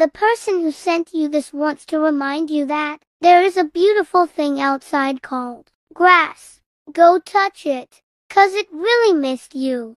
The person who sent you this wants to remind you that there is a beautiful thing outside called grass. Go touch it, cause it really missed you.